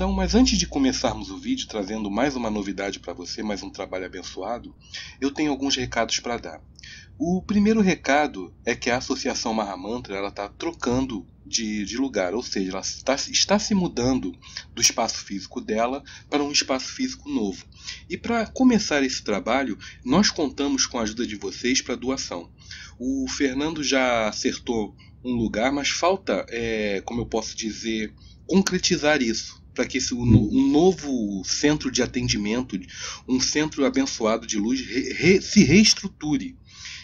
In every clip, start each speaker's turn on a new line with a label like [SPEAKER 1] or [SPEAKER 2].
[SPEAKER 1] Então, mas antes de começarmos o vídeo trazendo mais uma novidade para você, mais um trabalho abençoado, eu tenho alguns recados para dar. O primeiro recado é que a Associação Mahamantra está trocando de, de, lugar, ou seja, ela está, está se mudando do espaço físico dela para um espaço físico novo. E para começar esse trabalho, nós contamos com a ajuda de vocês para doação. O Fernando já acertou um lugar, mas falta, é, como eu posso dizer, concretizar isso para que esse, um novo centro de atendimento, um centro abençoado de luz, re, re, se reestruture.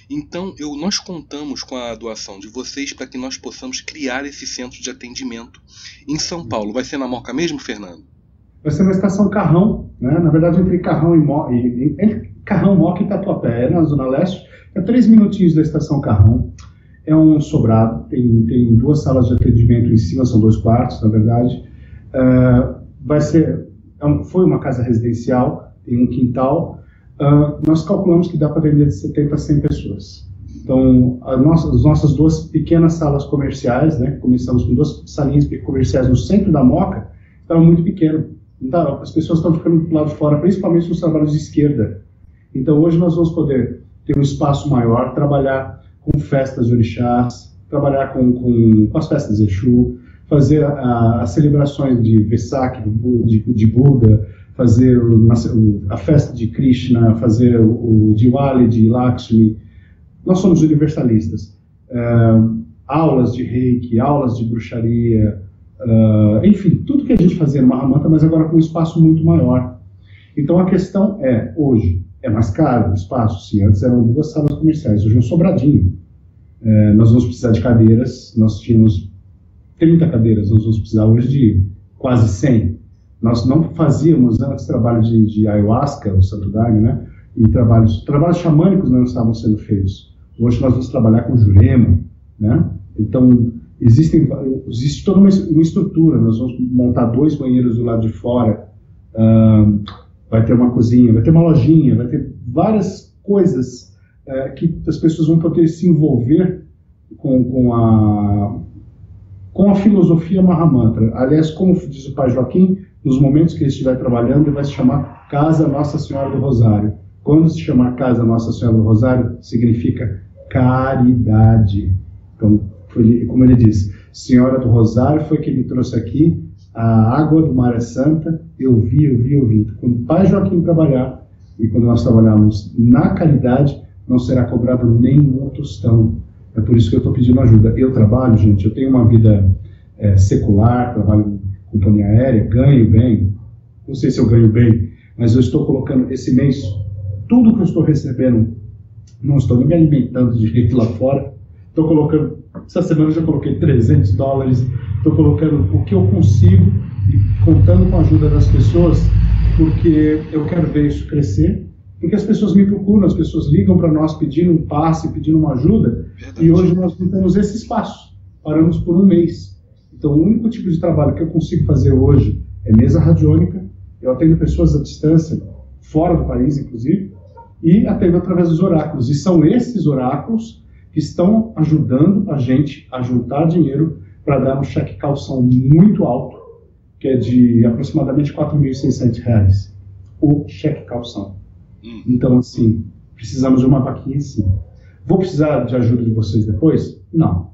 [SPEAKER 1] Então, eu, nós contamos com a doação de vocês para que nós possamos criar esse centro de atendimento em São Paulo. Vai ser na Moca mesmo, Fernando?
[SPEAKER 2] Vai ser na estação Carrão, né? na verdade, entre Carrão e, Mo entre Carrão, Moca e Tatuapé, é na Zona Leste, é três minutinhos da estação Carrão. É um sobrado, tem, tem duas salas de atendimento em cima, são dois quartos, na verdade. Uh, vai ser, é foi uma casa residencial, tem um quintal, uh, nós calculamos que dá para vender de 70 a 100 pessoas. Então, nossa, as nossas duas pequenas salas comerciais, né, começamos com duas salinhas comerciais no centro da Moca, estavam muito pequenas. Então, as pessoas estão ficando do lado de fora, principalmente nos trabalhos de esquerda. Então, hoje nós vamos poder ter um espaço maior, trabalhar com festas de orixás, trabalhar com, com, com as festas de Exu, fazer as celebrações de Vesak, de, de Buda, fazer a festa de Krishna, fazer o Diwali de Lakshmi. Nós somos universalistas. Uh, aulas de reiki, aulas de bruxaria, uh, enfim, tudo que a gente fazia no Mahamanta, mas agora com um espaço muito maior. Então a questão é, hoje, é mais caro o espaço? Sim, antes eram duas salas comerciais, hoje é um sobradinho. Uh, nós vamos precisar de cadeiras, nós tínhamos 30 cadeiras, nós vamos precisar hoje de quase 100. Nós não fazíamos antes trabalho de, de ayahuasca, o santo daime, né? E trabalhos, trabalhos xamânicos não estavam sendo feitos. Hoje nós vamos trabalhar com jurema, né? Então, existem, existe toda uma, uma, estrutura. Nós vamos montar dois banheiros do lado de fora, uh, vai ter uma cozinha, vai ter uma lojinha, vai ter várias coisas uh, que as pessoas vão poder se envolver com, com, a, com a filosofia Mahamantra. Aliás, como diz o pai Joaquim, nos momentos que ele estiver trabalhando, ele vai se chamar Casa Nossa Senhora do Rosário. Quando se chamar Casa Nossa Senhora do Rosário, significa caridade. Então, como ele diz, Senhora do Rosário foi quem me trouxe aqui, a água do mar é santa, eu vi, eu vi, eu vi. Quando o pai Joaquim trabalhar, e quando nós trabalharmos na caridade, não será cobrado nenhum tostão. É por isso que eu estou pedindo ajuda. Eu trabalho, gente, eu tenho uma vida é, secular, trabalho companhia aérea, ganho bem, não sei se eu ganho bem, mas eu estou colocando esse mês, tudo que eu estou recebendo, não estou me alimentando direito lá fora, estou colocando, essa semana eu já coloquei 300 dólares, estou colocando o que eu consigo e contando com a ajuda das pessoas, porque eu quero ver isso crescer, porque as pessoas me procuram, as pessoas ligam para nós pedindo um passe, pedindo uma ajuda, Verdade. e hoje nós não temos esse espaço, paramos por um mês. Então, o único tipo de trabalho que eu consigo fazer hoje é mesa radiônica. Eu atendo pessoas à distância, fora do país, inclusive, e atendo através dos oráculos. E são esses oráculos que estão ajudando a gente a juntar dinheiro para dar um cheque calção muito alto, que é de aproximadamente R$ 4.600. O cheque calção. Hum. Então, assim, precisamos de uma vaquinha sim. Vou precisar de ajuda de vocês depois? Não.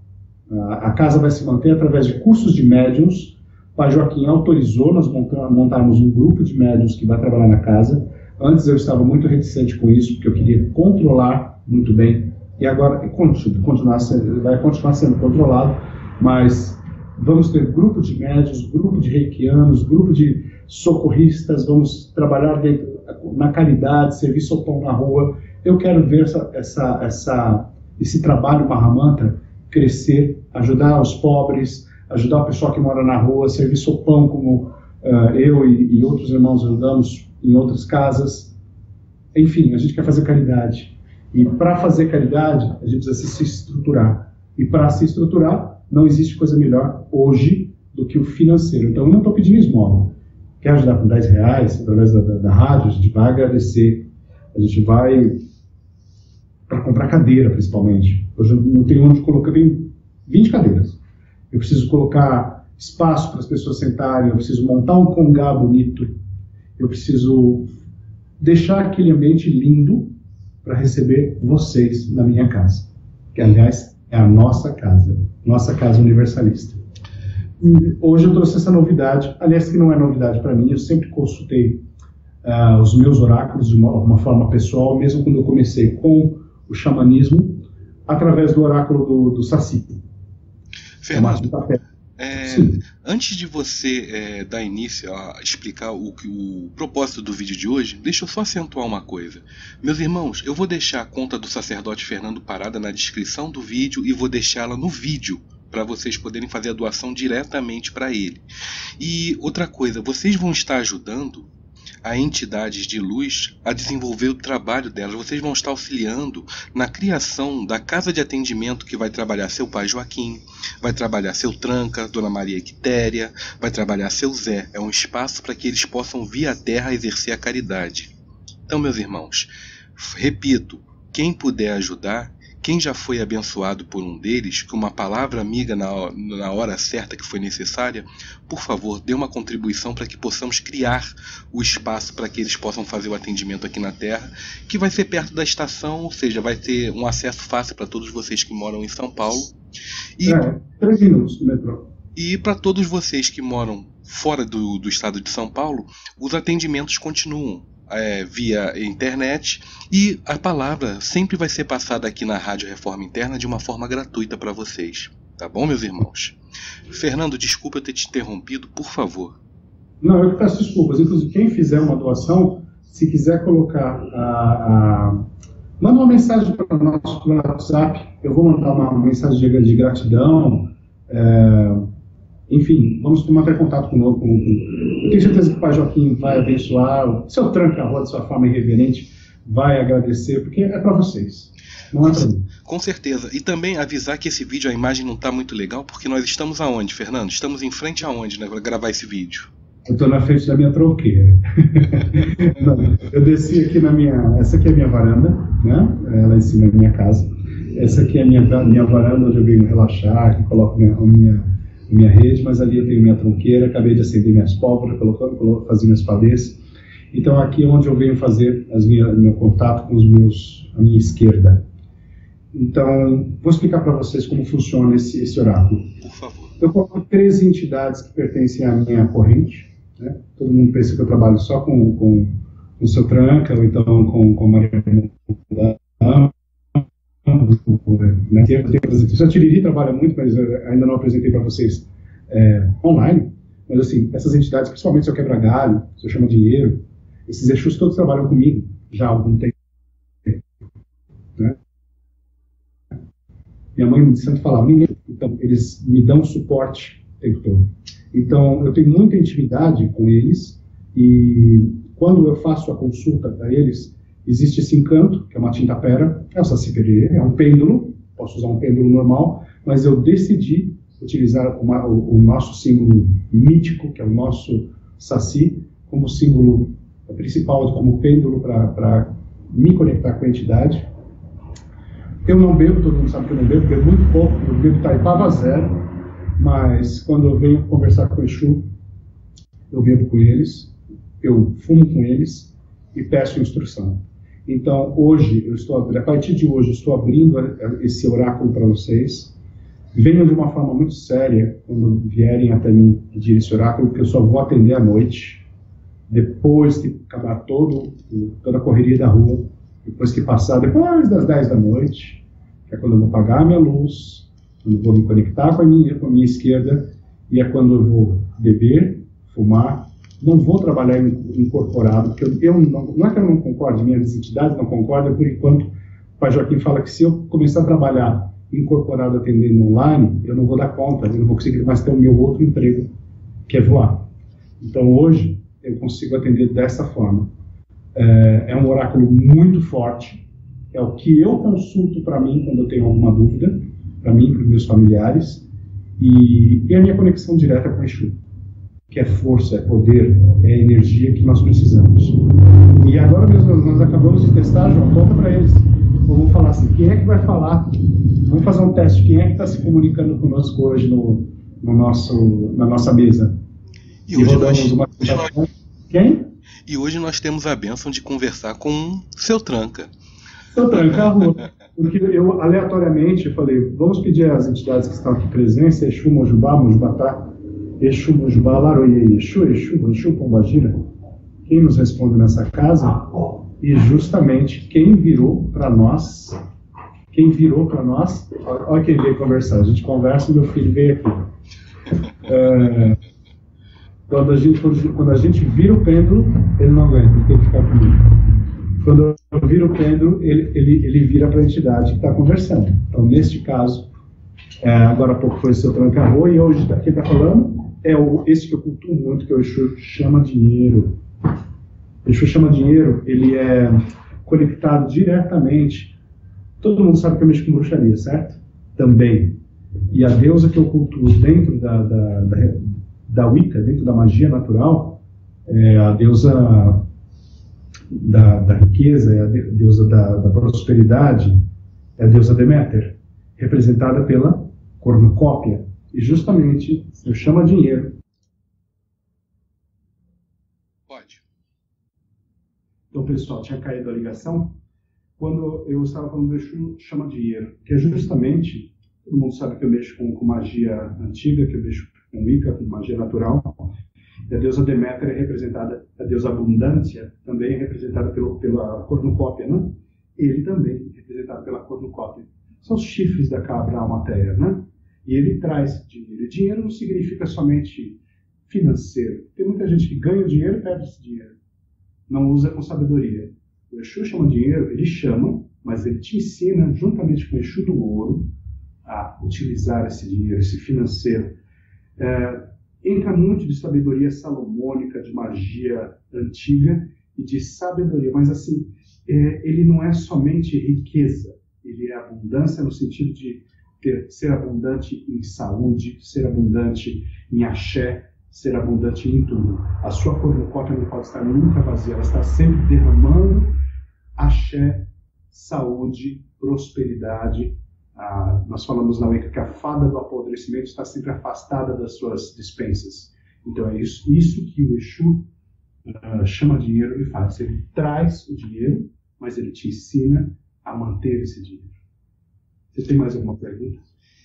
[SPEAKER 2] A casa vai se manter através de cursos de médiums. O pai Joaquim autorizou nós montarmos um grupo de médiums que vai trabalhar na casa. Antes eu estava muito reticente com isso, porque eu queria controlar muito bem. E agora continuar vai continuar sendo controlado, mas vamos ter grupo de médios, grupo de reikianos, grupo de socorristas, vamos trabalhar dentro, na caridade, servir sopão na rua. Eu quero ver essa, essa, essa, esse trabalho Mahamantra crescer, ajudar os pobres, ajudar o pessoal que mora na rua, servir sopão como uh, eu e, e, outros irmãos ajudamos em outras casas. Enfim, a gente quer fazer caridade. E para fazer caridade, a gente precisa se estruturar. E para se estruturar, não existe coisa melhor hoje do que o financeiro. Então, eu não estou pedindo esmola. Quer ajudar com 10 reais através da, da, da rádio? A gente vai agradecer. A gente vai para comprar cadeira, principalmente. Hoje eu não tenho onde colocar, tenho 20 cadeiras. Eu preciso colocar espaço para as pessoas sentarem, eu preciso montar um congá bonito, eu preciso deixar aquele ambiente lindo para receber vocês na minha casa, que aliás é a nossa casa, nossa casa universalista. E hoje eu trouxe essa novidade, aliás que não é novidade para mim, eu sempre consultei uh, os meus oráculos de uma, uma, forma pessoal, mesmo quando eu comecei com o xamanismo, através do oráculo do, do Saci.
[SPEAKER 1] Fernando, é, antes de você é, dar início a explicar o, o propósito do vídeo de hoje, deixa eu só acentuar uma coisa. Meus irmãos, eu vou deixar a conta do sacerdote Fernando Parada na descrição do vídeo e vou deixá-la no vídeo para vocês poderem fazer a doação diretamente para ele. E outra coisa, vocês vão estar ajudando a entidades de luz a desenvolver o trabalho delas. Vocês vão estar auxiliando na criação da casa de atendimento que vai trabalhar seu pai Joaquim, vai trabalhar seu Tranca, Dona Maria Quitéria, vai trabalhar seu Zé. É um espaço para que eles possam vir à Terra exercer a caridade. Então, meus irmãos, repito, quem puder ajudar, quem já foi abençoado por um deles, com uma palavra amiga na, na hora certa que foi necessária, por favor, dê uma contribuição para que possamos criar o espaço para que eles possam fazer o atendimento aqui na Terra, que vai ser perto da estação, ou seja, vai ter um acesso fácil para todos vocês que moram em São Paulo.
[SPEAKER 2] E, é, três minutos no metrô.
[SPEAKER 1] E para todos vocês que moram fora do, do estado de São Paulo, os atendimentos continuam é, via internet e a palavra sempre vai ser passada aqui na Rádio Reforma Interna de uma forma gratuita para vocês. Tá bom, meus irmãos? Fernando, desculpa eu ter te interrompido, por favor.
[SPEAKER 2] Não, eu que peço desculpas. Inclusive, quem fizer uma doação, se quiser colocar a. a... Manda uma mensagem para o nosso WhatsApp. Eu vou mandar uma mensagem de gratidão. É enfim, vamos manter contato conosco. Com, com, eu tenho certeza que o Pai Joaquim vai abençoar, seu tranca a rua de sua forma irreverente, vai agradecer, porque é para vocês. Não é para mim.
[SPEAKER 1] Com certeza. E também avisar que esse vídeo, a imagem não está muito legal, porque nós estamos aonde, Fernando? Estamos em frente aonde, né, para gravar esse vídeo?
[SPEAKER 2] Eu estou na frente da minha tronqueira. eu desci aqui na minha. Essa aqui é a minha varanda, né? Ela é em cima da minha casa. Essa aqui é a minha, minha varanda onde eu venho relaxar, que coloco minha, minha minha rede, mas ali eu tenho minha tronqueira, acabei de acender minhas pólvoras, colocando, fazer minhas padês. Então aqui é onde eu venho fazer as minha, meu contato com os meus, a minha esquerda. Então, vou explicar para vocês como funciona esse, esse oráculo. Por favor. Eu coloco três entidades que pertencem à minha corrente. Né? Todo mundo pensa que eu trabalho só com, com, com o seu tranca, ou então com, com Maria né? A Tiriri trabalha muito, mas ainda não apresentei para vocês é, online. Mas assim, essas entidades, principalmente seu quebra-galho, seu chama dinheiro, esses Exus todos trabalham comigo já há algum tempo. Né? Minha mãe me sempre falava, então eles me dão suporte o tempo todo. Então eu tenho muita intimidade com eles e quando eu faço a consulta para eles, Existe esse encanto, que é uma tinta pera, é o saci pererê, é um pêndulo, posso usar um pêndulo normal, mas eu decidi utilizar uma, o, o, nosso símbolo mítico, que é o nosso saci, como símbolo principal, como pêndulo para me conectar com a entidade. Eu não bebo, todo mundo sabe que eu não bebo, bebo muito pouco, eu bebo taipava zero, mas quando eu venho conversar com o Exu, eu bebo com eles, eu fumo com eles e peço instrução. Então, hoje, eu estou, a partir de hoje, eu estou abrindo esse oráculo para vocês. Venham de uma forma muito séria quando vierem até mim pedir esse oráculo, porque eu só vou atender à noite, depois de acabar todo, toda a correria da rua, depois que passar, depois das 10 da noite, que é quando eu vou pagar a minha luz, quando eu vou me conectar com a minha, com a minha esquerda, e é quando eu vou beber, fumar não vou trabalhar incorporado, porque eu, eu não, não, é que eu não concorde, minhas entidades não concordam, por enquanto, o Pai Joaquim fala que se eu começar a trabalhar incorporado atendendo online, eu não vou dar conta, eu não vou conseguir mais ter o meu outro emprego, que é voar. Então hoje eu consigo atender dessa forma. É, é um oráculo muito forte, é o que eu consulto para mim quando eu tenho alguma dúvida, para mim e para meus familiares, e, e a minha conexão direta com o Exu que é força, é poder, é energia que nós precisamos. E agora mesmo nós acabamos de testar, João, conta para eles. Vamos falar assim, quem é que vai falar? Vamos fazer um teste, quem é que está se comunicando conosco hoje no, no nosso, na nossa mesa.
[SPEAKER 1] E, hoje nós, uma...
[SPEAKER 2] Quem?
[SPEAKER 1] E hoje nós temos a benção de conversar com seu tranca.
[SPEAKER 2] Seu tranca, porque eu aleatoriamente falei, vamos pedir às entidades que estão aqui presentes, Exu, Mojubá, Mojubatá, Exu, Mojubá, Laroye, Exu, Exu, Exu, Pombagira, quem nos responde nessa casa? E justamente quem virou para nós, quem virou para nós, olha quem veio conversar, a gente conversa e meu filho veio aqui. É, quando, a gente, quando a gente vira o pêndulo, ele não aguenta, ele tem que ficar comigo. Quando eu viro o pêndulo, ele, ele, ele vira para a entidade que está conversando. Então, neste caso, é, agora há pouco foi o seu tranca-rua, e hoje quem está falando é o, esse que eu cultuo muito, que é o Exu chama dinheiro. O Exu chama dinheiro, ele é conectado diretamente. Todo mundo sabe que eu mexo com bruxaria, certo? Também. E a deusa que eu cultuo dentro da, da, da, da Wicca, dentro da magia natural, é a deusa da, da riqueza, é a deusa da, da, prosperidade, é a deusa Deméter, representada pela cornucópia. E justamente eu chamo dinheiro.
[SPEAKER 1] Pode.
[SPEAKER 2] Então, pessoal, tinha caído a ligação quando eu estava falando do Exu chama dinheiro, que é justamente, todo mundo sabe que eu mexo com, com magia antiga, que eu mexo com Wicca, com magia natural, e a deusa Deméter é representada, a deusa Abundância também é representada pelo, pela cornucópia, né? Ele também é representado pela cornucópia. São os chifres da cabra almatéia, né? E ele traz dinheiro. E dinheiro não significa somente financeiro. Tem muita gente que ganha dinheiro e perde esse dinheiro. Não usa com sabedoria. O Exu chama dinheiro, ele chama, mas ele te ensina, juntamente com o Exu do ouro, a utilizar esse dinheiro, esse financeiro. É, entra muito de sabedoria salomônica, de magia antiga e de sabedoria, mas assim, é, ele não é somente riqueza, ele é abundância no sentido de ter, ser abundante em saúde, ser abundante em axé, ser abundante em tudo. A sua cornucópia não pode estar nunca vazia, ela está sempre derramando axé, saúde, prosperidade, ah, nós falamos na Wicca que a fada do apodrecimento está sempre afastada das suas dispensas. Então é isso, isso que o Exu uh, chama dinheiro e faz. Ele traz o dinheiro, mas ele te ensina a manter esse dinheiro. Você tem mais alguma pergunta?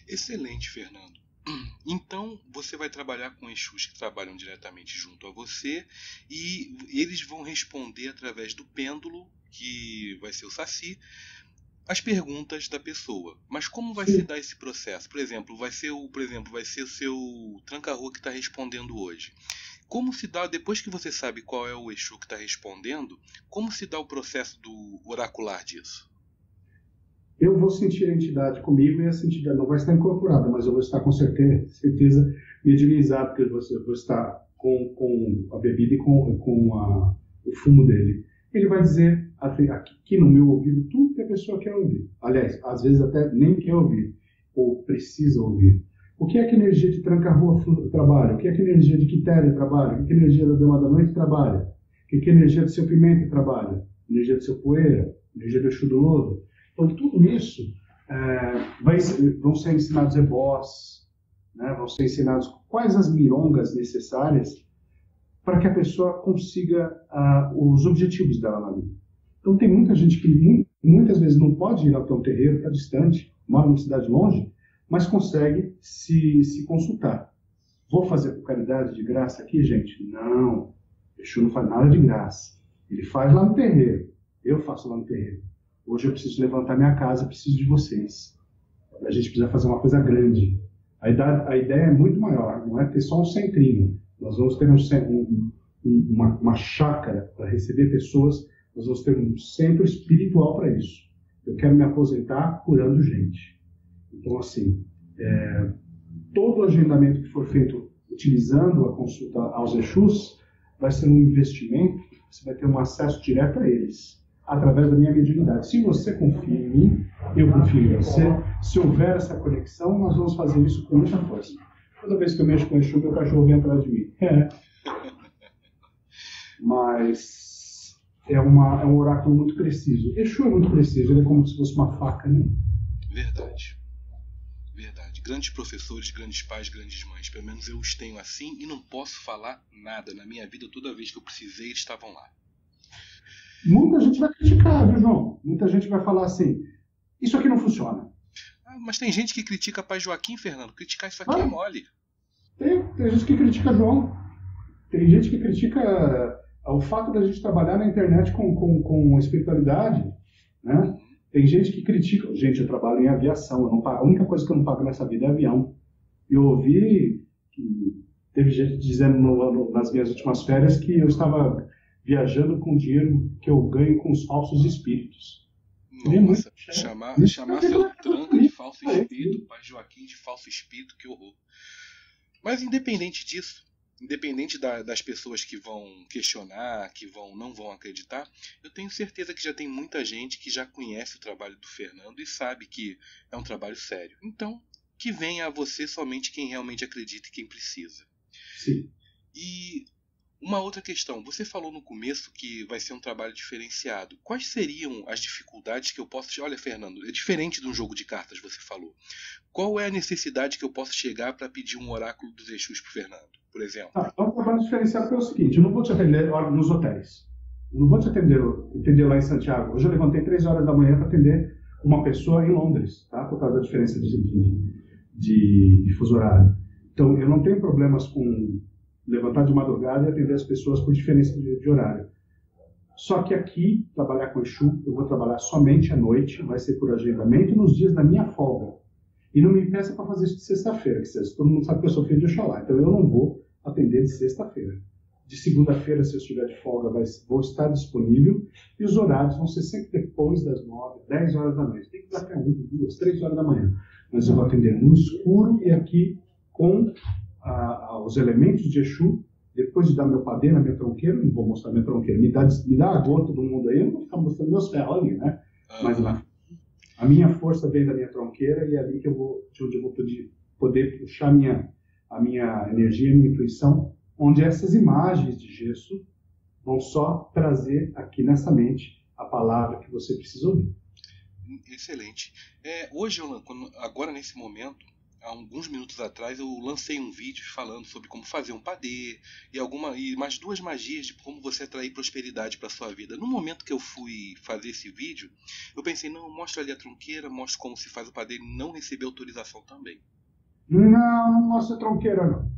[SPEAKER 1] Excelente, Fernando. Então, você vai trabalhar com Exus que trabalham diretamente junto a você e eles vão responder através do pêndulo, que vai ser o Saci, as perguntas da pessoa. Mas como vai Sim. se dar esse processo? Por exemplo, vai ser o, por exemplo, vai ser o seu tranca-rua que está respondendo hoje. Como se dá, depois que você sabe qual é o Exu que está respondendo, como se dá o processo do oracular disso?
[SPEAKER 2] Eu vou sentir a entidade comigo e essa entidade não vai estar incorporada, mas eu vou estar com certeza, certeza medianizado, porque eu vou, estar com, com a bebida e com, com a, o fumo dele. Ele vai dizer aqui no meu ouvido tudo que a pessoa quer ouvir. Aliás, às vezes até nem quer ouvir, ou precisa ouvir. O que é que a energia de tranca-rua trabalha? O que é que a energia de quitéria trabalha? O que é que a energia da dama da noite trabalha? O que é que a energia do seu pimenta trabalha? Energia do seu poeira? Energia do Exu do lodo? Então, tudo isso é, vão ser ensinados ebós, né? vão ser ensinados quais as mirongas necessárias para que a pessoa consiga uh, os objetivos dela na vida. Então tem muita gente que muitas vezes não pode ir até um terreiro, está distante, mora numa cidade longe, mas consegue se, se consultar. Vou fazer caridade de graça aqui, gente? Não. Exu não faz nada de graça. Ele faz lá no terreiro. Eu faço lá no terreiro. Hoje eu preciso levantar minha casa, preciso de vocês. A gente precisa fazer uma coisa grande. A a ideia é muito maior, não é ter só um centrinho. Nós vamos ter um, um, uma, uma chácara para receber pessoas nós vamos ter um centro espiritual para isso. Eu quero me aposentar curando gente. Então, assim, é, todo o agendamento que for feito utilizando a consulta aos Exus vai ser um investimento, você vai ter um acesso direto a eles, através da minha mediunidade. Se você confia em mim, eu confio em você. Se houver essa conexão, nós vamos fazer isso com muita força. Toda vez que eu mexo com o Exu, meu cachorro vem atrás de mim. É. Mas é, uma, é um oráculo muito preciso. Exu é muito preciso, ele é como se fosse uma faca, né?
[SPEAKER 1] Verdade. Verdade. Grandes professores, grandes pais, grandes mães. Pelo menos eu os tenho assim e não posso falar nada. Na minha vida, toda vez que eu precisei, eles estavam lá.
[SPEAKER 2] Muita gente vai criticar, viu, João? Muita gente vai falar assim: isso aqui não funciona.
[SPEAKER 1] Ah, mas tem gente que critica pai Joaquim, Fernando. Criticar isso aqui é ah, é mole.
[SPEAKER 2] Tem, tem gente que critica João. Tem gente que critica eh, o fato da gente trabalhar na internet com, com, com espiritualidade. Né? Tem gente que critica. Gente, eu trabalho em aviação. Eu não pago, a única coisa que eu não pago nessa vida é avião. Eu ouvi que teve gente dizendo no, no, nas minhas últimas férias que eu estava viajando com dinheiro que eu ganho com os falsos espíritos.
[SPEAKER 1] Nossa, é chamar, chamar seu tranca de falso espírito, pai Joaquim de falso espírito, que horror. Mas independente disso, independente da, das pessoas que vão questionar, que vão não vão acreditar, eu tenho certeza que já tem muita gente que já conhece o trabalho do Fernando e sabe que é um trabalho sério. Então, que venha a você somente quem realmente acredita e quem precisa.
[SPEAKER 2] Sim.
[SPEAKER 1] E uma outra questão, você falou no começo que vai ser um trabalho diferenciado. Quais seriam as dificuldades que eu posso. Olha, Fernando, é diferente de um jogo de cartas, você falou. Qual é a necessidade que eu posso chegar para pedir um oráculo dos Exus para Fernando, por exemplo?
[SPEAKER 2] Ah, então, o trabalho diferenciado é o seguinte: eu não vou te atender nos hotéis. Eu não vou te atender, atender lá em Santiago. Hoje eu levantei 3 horas da manhã para atender uma pessoa em Londres, tá? por causa da diferença de, de, de, de fuso horário. Então, eu não tenho problemas com levantar de madrugada e atender as pessoas por diferença de, de horário. Só que aqui, trabalhar com Exu, eu vou trabalhar somente à noite, vai ser por agendamento nos dias da minha folga. E não me peça para fazer isso de sexta-feira, que todo mundo sabe que eu sou filho de Oxalá, então eu não vou atender de sexta-feira. De segunda-feira, se eu estiver de folga, vai, vou estar disponível e os horários vão ser sempre depois das nove, dez horas da noite. Tem que dar até uma, duas, três horas da manhã. Mas eu vou atender no escuro e aqui com a, os elementos de Exu, depois de dar meu padeiro, minha tronqueira, não vou mostrar minha tronqueira, me dá, me dá a gota do mundo aí, eu não vou ficar mostrando meus ferros ali, né? Mas lá, a minha força vem da minha tronqueira e é ali que eu vou, de onde eu vou poder, poder puxar minha, a minha energia, a minha intuição, onde essas imagens de gesso vão só trazer aqui nessa mente a palavra que você precisa ouvir.
[SPEAKER 1] Excelente. É, hoje, agora nesse momento, há alguns minutos atrás eu lancei um vídeo falando sobre como fazer um padê e alguma e mais duas magias de como você atrair prosperidade para sua vida. No momento que eu fui fazer esse vídeo, eu pensei, não, mostra ali a tronqueira, mostra como se faz o padê, não recebi autorização também.
[SPEAKER 2] Não, não mostra tronqueira não.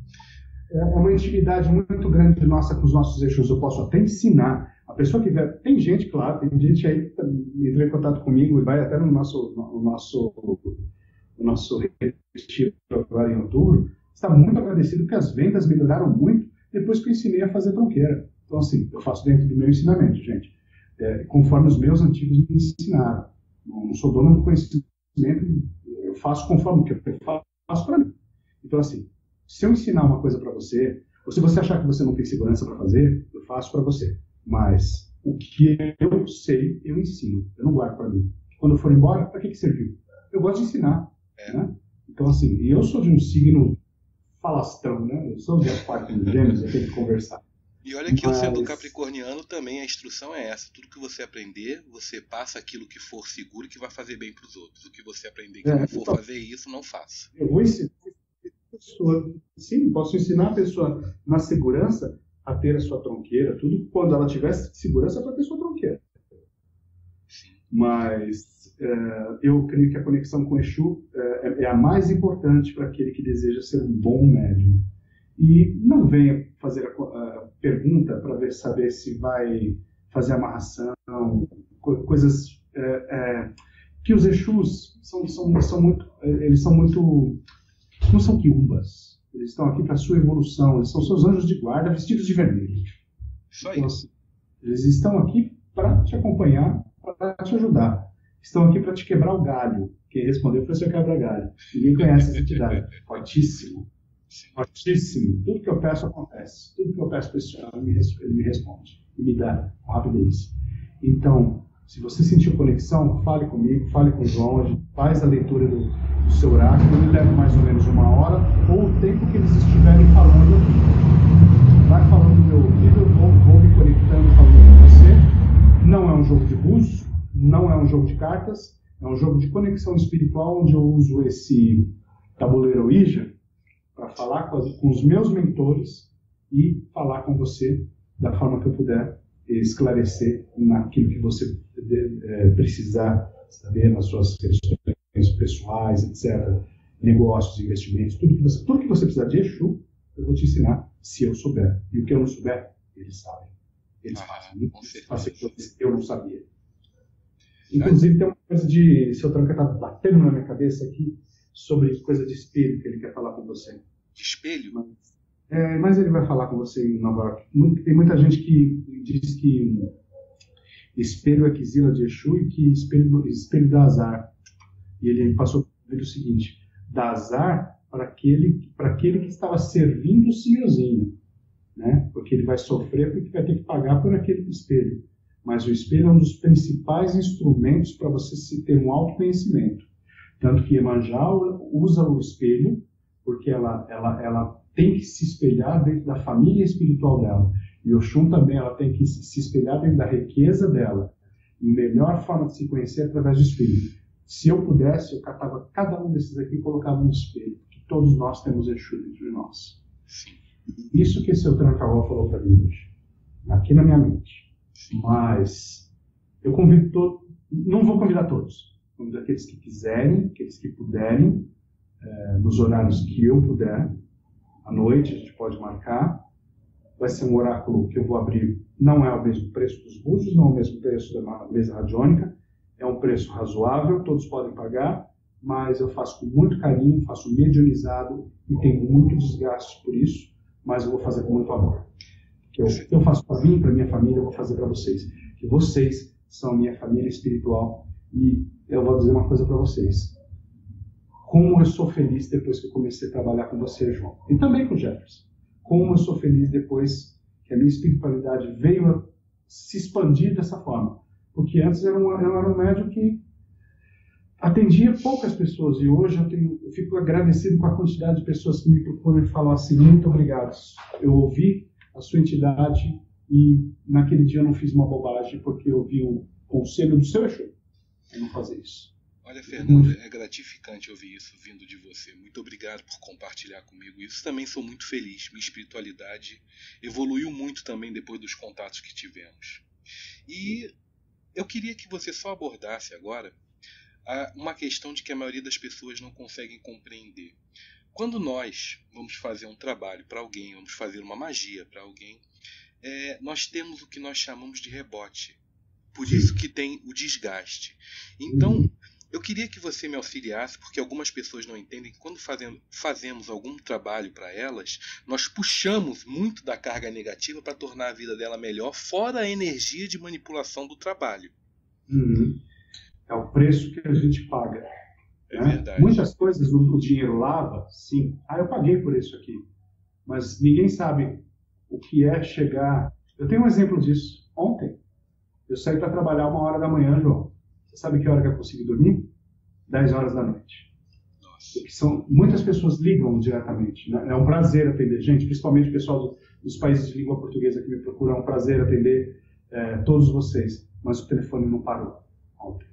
[SPEAKER 2] É uma intimidade muito grande nossa com os nossos eixos. Eu posso até ensinar. A pessoa que vier, tem gente, claro, tem gente aí que tá, entra em contato comigo e vai até no nosso, no nosso o nosso retiro agora em outubro, está muito agradecido porque as vendas melhoraram muito depois que eu ensinei a fazer tronqueira. Então, assim, eu faço dentro do meu ensinamento, gente, é, conforme os meus antigos me ensinaram. Não sou dono do conhecimento, eu faço conforme o que eu faço para mim. Então, assim, se eu ensinar uma coisa para você, ou se você achar que você não tem segurança para fazer, eu faço para você. Mas o que eu sei, eu ensino. Eu não guardo para mim. Quando eu for embora, para que, que serviu? Eu gosto de ensinar. É. Né? Então, assim, eu sou de um signo falastrão, né? Eu sou de Aquário Gêmeos, eu tenho que conversar.
[SPEAKER 1] E olha que Mas... eu sendo capricorniano também a instrução é essa. Tudo que você aprender, você passa aquilo que for seguro e que vai fazer bem para os outros. O que você aprender que é, não for então, fazer isso, não faça.
[SPEAKER 2] Eu vou ensinar a pessoa, sim, posso ensinar a pessoa na segurança a ter a sua tronqueira, tudo quando ela tiver segurança para ter sua tronqueira. Mas é, eu creio que a conexão com Exu é, é a mais importante para aquele que deseja ser um bom médium. E não venha fazer a, a pergunta para ver saber se vai fazer amarração, coisas é, é, que os Exus são, são, são muito, eles são muito, não são quiumbas. Eles estão aqui para a sua evolução. Eles são seus anjos de guarda vestidos de vermelho.
[SPEAKER 1] Isso aí. Então,
[SPEAKER 2] assim, eles estão aqui para te acompanhar, para te ajudar estão aqui para te quebrar o galho. Quem respondeu foi o seu quebra-galho. Ninguém conhece essa entidade. Fortíssimo. Fortíssimo. Tudo que eu peço acontece. Tudo que eu peço para esse senhor, ele me responde. E me dá com rapidez. Então, se você sentiu conexão, fale comigo, fale com o João. A gente faz a leitura do, do seu oráculo. Ele leva mais ou menos uma hora, ou o tempo que eles estiverem falando aqui. Vai falando no meu ouvido, eu vou, vou me conectando falando com você. Não é um jogo de buço, não é um jogo de cartas, é um jogo de conexão espiritual onde eu uso esse tabuleiro Ouija para falar com, as, com os meus mentores e falar com você da forma que eu puder esclarecer naquilo que você é, precisar saber nas suas questões pessoais, etc., negócios, investimentos, tudo que você, tudo que você precisar de Exu, eu vou te ensinar se eu souber. E o que eu não souber, eles sabem. Eles ah, fazem fazem coisas que eu não sabia. Inclusive, tem uma coisa de. Seu Tranca está batendo na minha cabeça aqui sobre coisa de espelho que ele quer falar com você.
[SPEAKER 1] De espelho?
[SPEAKER 2] Mas, é, mas ele vai falar com você em Nova York. tem muita gente que diz que espelho é quizila de Exu e que espelho, espelho dá azar. E ele passou por o seguinte: dá azar para aquele, para aquele que estava servindo o senhorzinho. Né? Porque ele vai sofrer porque vai ter que pagar por aquele espelho. Mas o espelho é um dos principais instrumentos para você se ter um autoconhecimento. Tanto que Iemanjá usa o espelho porque ela, ela, ela tem que se espelhar dentro da família espiritual dela. E o Shun também ela tem que se espelhar dentro da riqueza dela. E a melhor forma de se conhecer é através do espelho. Se eu pudesse, eu catava cada um desses aqui e colocava no espelho. Porque todos nós temos Exu dentro de nós. Isso que seu Trancavó falou para mim hoje. Aqui na minha mente. Mas eu convido todos. Não vou convidar todos. Convido aqueles que quiserem, aqueles que puderem, é, nos horários que eu puder. À noite, a gente pode marcar vai ser um oráculo que eu vou abrir, não é o mesmo preço dos búzios, não é o mesmo preço da mesa radiônica, é um preço razoável, todos podem pagar, mas eu faço com muito carinho, faço medianizado e tenho muito desgaste por isso, mas eu vou fazer com muito amor. Eu, eu faço para mim, para minha família, eu vou fazer para vocês. Que vocês são minha família espiritual e eu vou dizer uma coisa para vocês. Como eu sou feliz depois que eu comecei a trabalhar com você, João. E também com o Jefferson como eu sou feliz depois que a minha espiritualidade veio a se expandir dessa forma. Porque antes eu era um, eu era um médium que atendia poucas pessoas e hoje eu, tenho, eu fico agradecido com a quantidade de pessoas que me procuram e falam assim: muito obrigado. Eu ouvi a sua entidade e naquele dia eu não fiz uma bobagem porque eu ouvi o conselho do seu Exu. Eu não fazer isso.
[SPEAKER 1] Olha, Fernando, é gratificante ouvir isso vindo de você. Muito obrigado por compartilhar comigo isso. Também sou muito feliz. Minha espiritualidade evoluiu muito também depois dos contatos que tivemos. E eu queria que você só abordasse agora uma questão de que a maioria das pessoas não conseguem compreender. Quando nós vamos fazer um trabalho para alguém, vamos fazer uma magia para alguém, é, nós temos o que nós chamamos de rebote. Por isso que tem o desgaste. Então, uhum. Eu queria que você me auxiliasse, porque algumas pessoas não entendem que quando fazemos, fazemos algum trabalho para elas, nós puxamos muito da carga negativa para tornar a vida dela melhor, fora a energia de manipulação do trabalho.
[SPEAKER 2] Uhum. É o preço que a gente paga.
[SPEAKER 1] É né? verdade.
[SPEAKER 2] Muitas coisas o dinheiro lava, sim. Ah, eu paguei por isso aqui. Mas ninguém sabe o que é chegar. Eu tenho um exemplo disso. Ontem, eu saí para trabalhar uma hora da manhã, João. Você sabe que hora que eu consegui dormir? 10 horas da noite. Porque são, muitas pessoas ligam diretamente. Né? É um prazer atender gente, principalmente o pessoal do, dos países de língua portuguesa que me procuram. É um prazer atender é, todos vocês. Mas o telefone não parou ontem.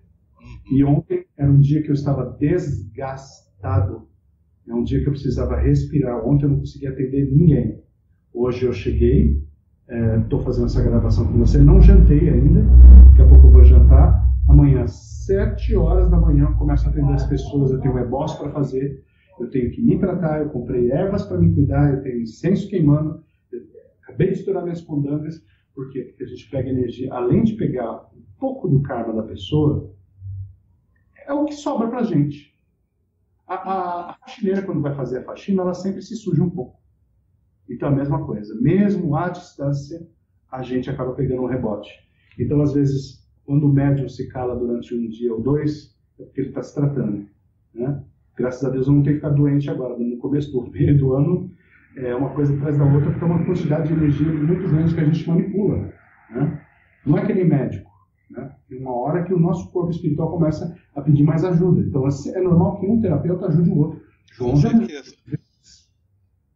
[SPEAKER 2] E ontem era um dia que eu estava desgastado. É um dia que eu precisava respirar. Ontem eu não conseguia atender ninguém. Hoje eu cheguei, estou é, fazendo essa gravação com você. Não jantei ainda. Daqui a pouco eu vou jantar amanhã, sete horas da manhã, eu começo a atender as pessoas, eu tenho ebócio para fazer, eu tenho que me tratar, eu comprei ervas para me cuidar, eu tenho incenso queimando, acabei de estourar minhas quê? Porque a gente pega energia, além de pegar um pouco do karma da pessoa, é o que sobra para a gente. A, a faxineira, quando vai fazer a faxina, ela sempre se suja um pouco. Então, a mesma coisa. Mesmo à distância, a gente acaba pegando um rebote. Então, às vezes, quando o médium se cala durante um dia ou dois, é porque ele está se tratando. Né? Graças a Deus eu não tenho ficado doente agora. No começo do meio do ano, é uma coisa atrás da outra, porque é uma quantidade de energia muito grande que a gente manipula. Né? Não é que nem médico. Né? Tem uma hora que o nosso corpo espiritual começa a pedir mais ajuda. Então é normal que um terapeuta ajude o outro.
[SPEAKER 1] João já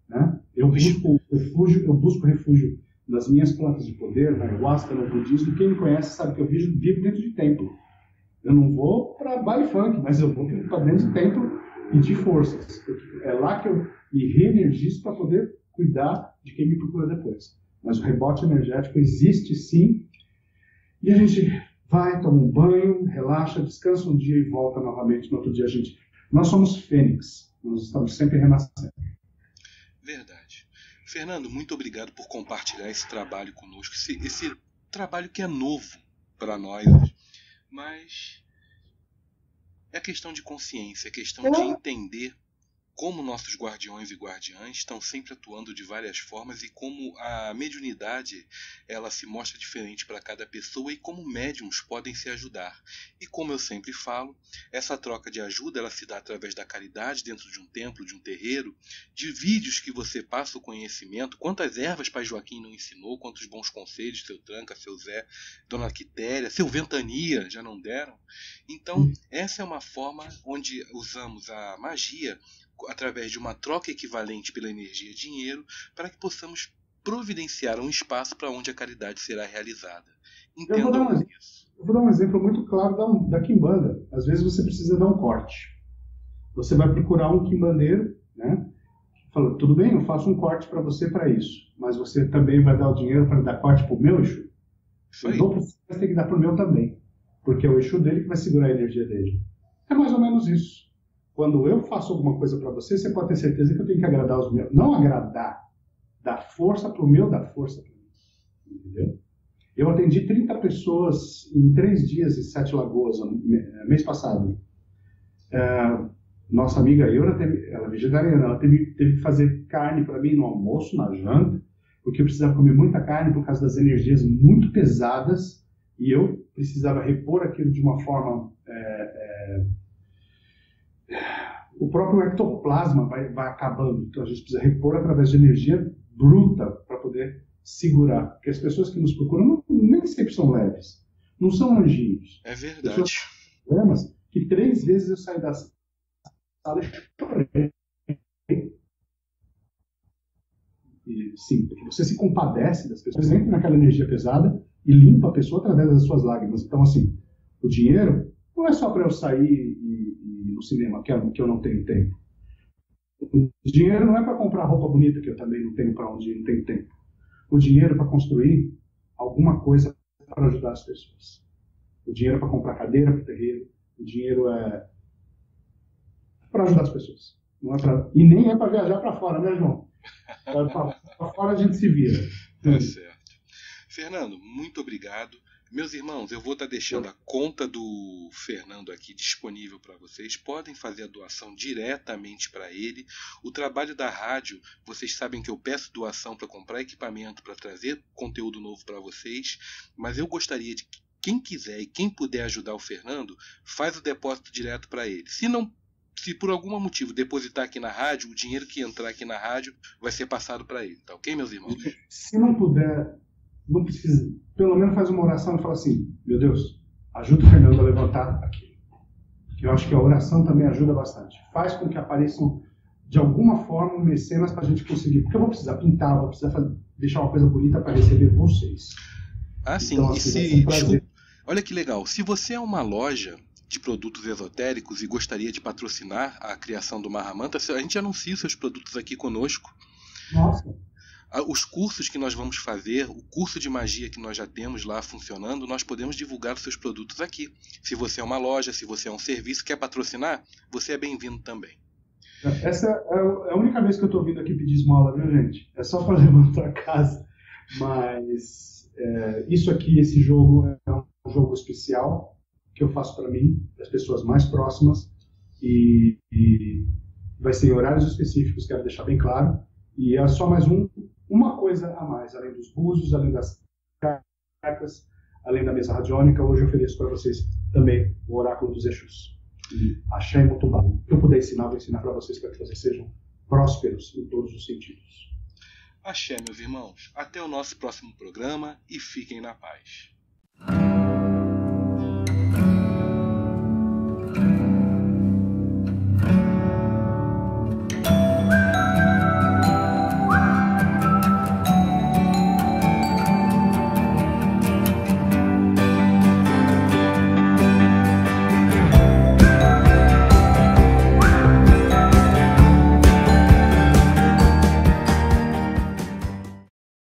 [SPEAKER 2] né? Eu busco refúgio, eu busco refúgio nas minhas plantas de poder, na ayahuasca, no budismo, quem me conhece sabe que eu vivo, vivo dentro de templo. Eu não vou para baile funk, mas eu vou para dentro de templo pedir forças. É lá que eu me reenergizo para poder cuidar de quem me procura depois. Mas o rebote energético existe sim. E a gente vai, toma um banho, relaxa, descansa um dia e volta novamente no outro dia. A gente, nós somos fênix, nós estamos sempre renascendo.
[SPEAKER 1] Verdade. Fernando, muito obrigado por compartilhar esse trabalho conosco, esse, esse trabalho que é novo para nós, mas é questão de consciência, é questão de entender como nossos guardiões e guardiãs estão sempre atuando de várias formas e como a mediunidade ela se mostra diferente para cada pessoa e como médiums podem se ajudar. E como eu sempre falo, essa troca de ajuda ela se dá através da caridade dentro de um templo, de um terreiro, de vídeos que você passa o conhecimento, quantas ervas Pai Joaquim não ensinou, quantos bons conselhos seu Tranca, seu Zé, Dona Quitéria, seu Ventania já não deram. Então, essa é uma forma onde usamos a magia através de uma troca equivalente pela energia dinheiro, para que possamos providenciar um espaço para onde a caridade será realizada. Entendam
[SPEAKER 2] eu isso. Eu vou dar um exemplo muito claro da, da Kimbanda. Às vezes você precisa dar um corte. Você vai procurar um quimbandeiro, né? Fala, tudo bem, eu faço um corte para você para isso, mas você também vai dar o dinheiro para dar corte para o meu Exu? Eu dou para você, mas tem que dar para o meu também, porque é o Exu dele que vai segurar a energia dele. É mais ou menos isso. Quando eu faço alguma coisa para você, você pode ter certeza que eu tenho que agradar os meus. Não agradar, dar força para o meu, dar força para mim. Entendeu? Eu atendi 30 pessoas em três dias em Sete Lagoas, mês passado. É, nossa amiga Eura, teve, ela é vegetariana, ela teve, teve que fazer carne para mim no almoço, na janta, porque eu precisava comer muita carne por causa das energias muito pesadas e eu precisava repor aquilo de uma forma é, é, o próprio ectoplasma vai, vai acabando. Então a gente precisa repor através de energia bruta para poder segurar. Porque as pessoas que nos procuram não, nem sempre são leves. Não são anjinhos.
[SPEAKER 1] É verdade.
[SPEAKER 2] Problemas que três vezes eu saí da sala e chorei. E, sim, porque você se compadece das pessoas, entra naquela energia pesada e limpa a pessoa através das suas lágrimas. Então, assim, o dinheiro não é só para eu sair no cinema, que, é, que eu não tenho tempo. O dinheiro não é para comprar roupa bonita, que eu também não tenho para onde não tenho tempo. O dinheiro é para construir alguma coisa para ajudar as pessoas. O dinheiro é para comprar cadeira para o terreiro. O dinheiro é para ajudar as pessoas. Não é pra... E nem é para viajar para fora, né, João? Para fora a gente se vira.
[SPEAKER 1] Tá certo. Fernando, muito obrigado. Meus irmãos, eu vou estar tá deixando a conta do Fernando aqui disponível para vocês. Podem fazer a doação diretamente para ele. O trabalho da rádio, vocês sabem que eu peço doação para comprar equipamento, para trazer conteúdo novo para vocês. Mas eu gostaria de que quem quiser e quem puder ajudar o Fernando, faz o depósito direto para ele. Se não se por algum motivo depositar aqui na rádio, o dinheiro que entrar aqui na rádio vai ser passado para ele, tá ok, meus irmãos?
[SPEAKER 2] Se não puder não precisa, pelo menos faz uma oração e fala assim: meu Deus, ajuda o Fernando a levantar aqui. Eu acho que a oração também ajuda bastante. Faz com que apareçam de alguma forma mecenas para a gente conseguir. Porque eu vou precisar pintar, vou precisar fazer, deixar uma coisa bonita para receber vocês.
[SPEAKER 1] Ah, sim. Então, assim, e se, olha que legal. Se você é uma loja de produtos esotéricos e gostaria de patrocinar a criação do Mahamanta, a gente anuncia os seus produtos aqui conosco.
[SPEAKER 2] Nossa
[SPEAKER 1] os cursos que nós vamos fazer, o curso de magia que nós já temos lá funcionando, nós podemos divulgar seus produtos aqui. Se você é uma loja, se você é um serviço, quer patrocinar, você é bem-vindo também.
[SPEAKER 2] Essa é, é a única vez que eu estou vindo aqui pedir esmola, viu, gente? É só para levantar a casa. Mas é, isso aqui, esse jogo, é um jogo especial que eu faço para mim, para as pessoas mais próximas, e, e vai ser em horários específicos, quero deixar bem claro. E é só mais um uma coisa a mais, além dos búzios, além das cartas, além da mesa radiônica, hoje eu ofereço para vocês também o oráculo dos Exus. E Axé muito bom. O que eu puder ensinar, vou ensinar para vocês para que vocês sejam prósperos em todos os sentidos.
[SPEAKER 1] Axé, meus irmãos. Até o nosso próximo programa e fiquem na paz.